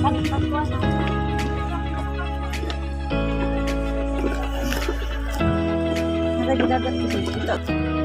Ada ginagat di situ.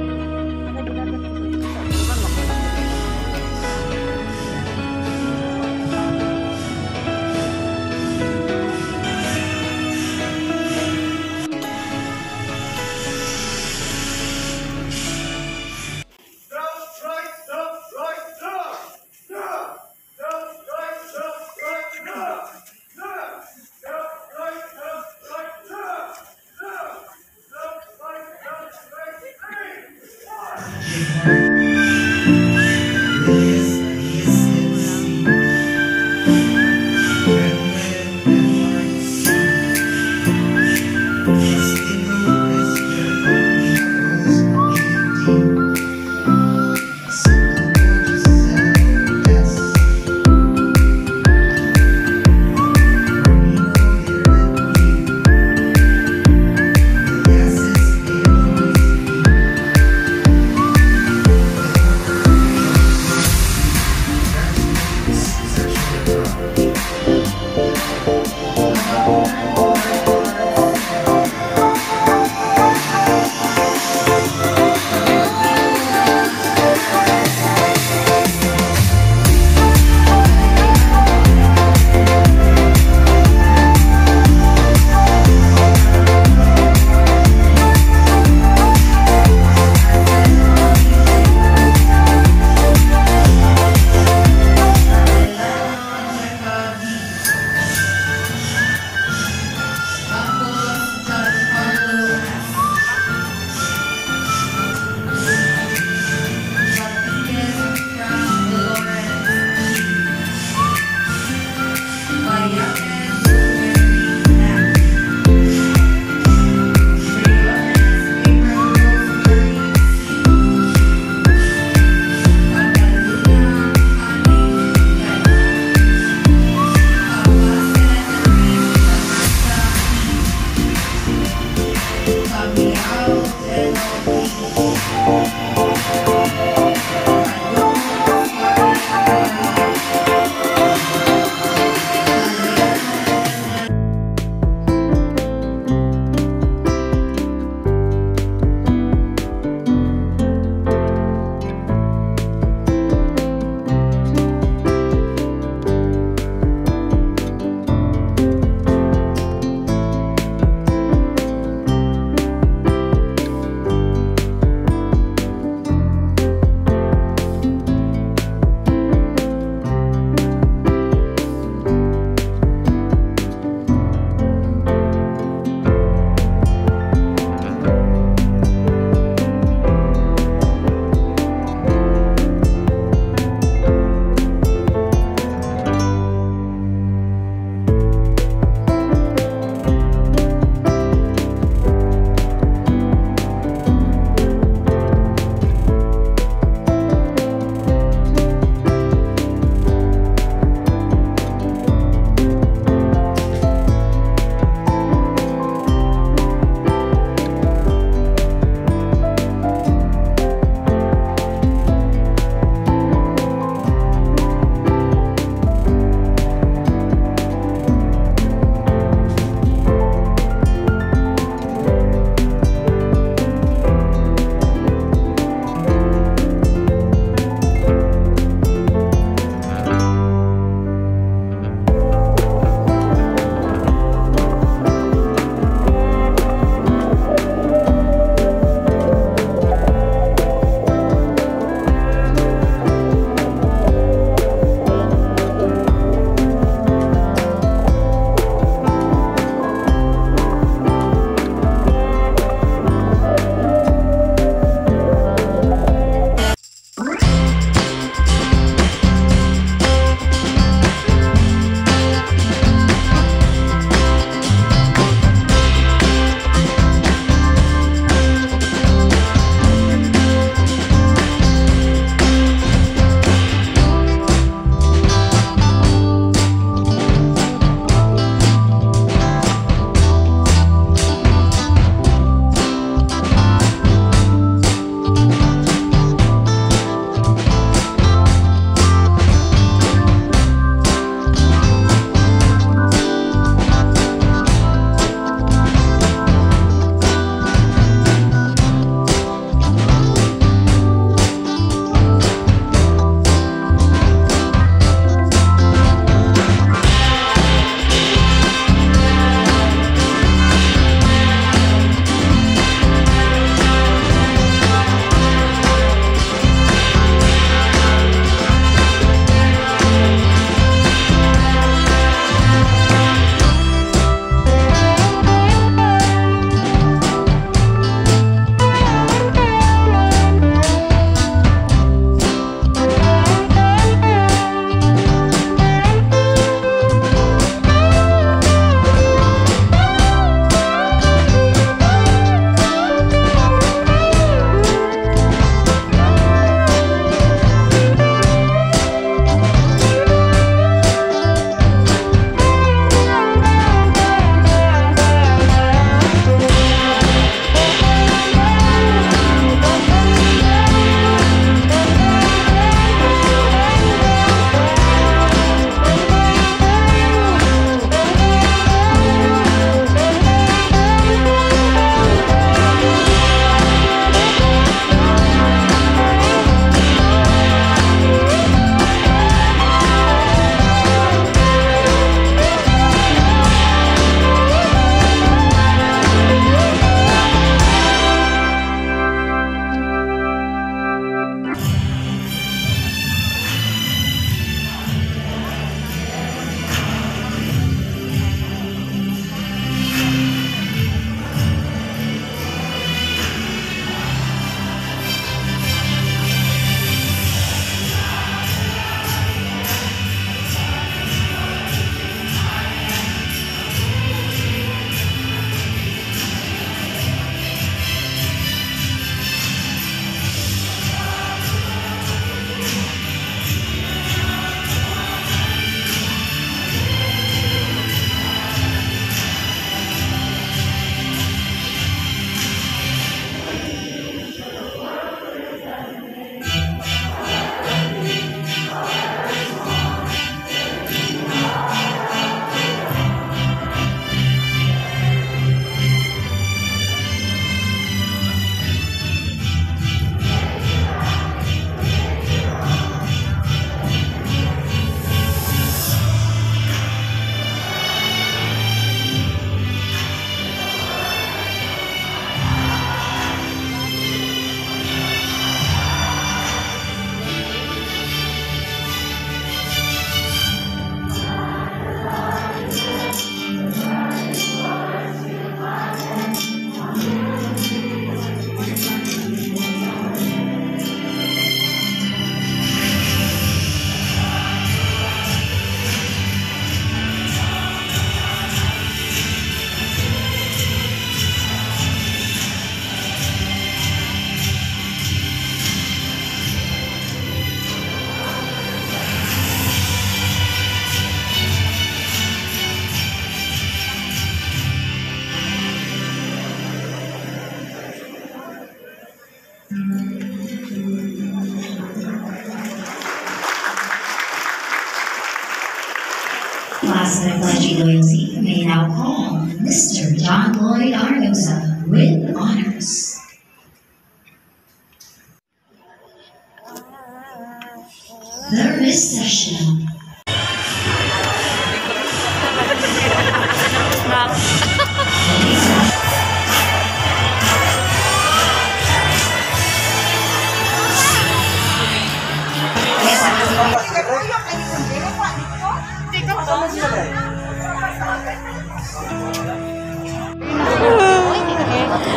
Class that pledge loyalty may now call Mr. John Lloyd Arnoza with honors.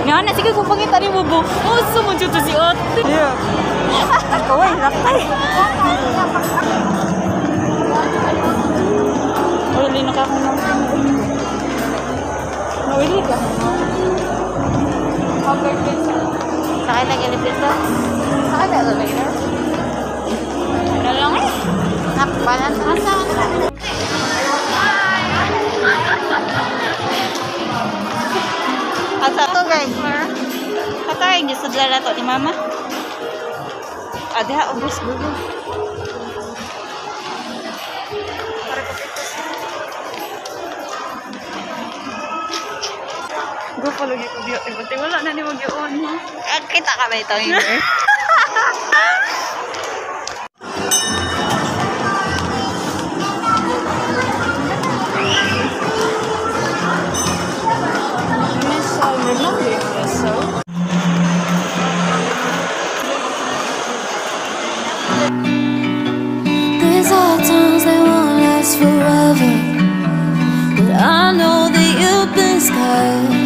Nga na, sige kung pangita ni Bubo. Oh, sumunod to si Ote. Yeah. Ako ay lakay. Uli na ka ako ng Uli ka. Sakay lagi ulit dito. Sakay na ulit dito. Ano lang eh. Nakpalan sa kasama. Asa to guys? Asa ay gisod lala to ni mama? Ada ubus dulu. Gue follow gitu dia, wala na ni mag on mo. Kita ka ba ito yun? These are times they won't last forever. But I know that you've been scarred.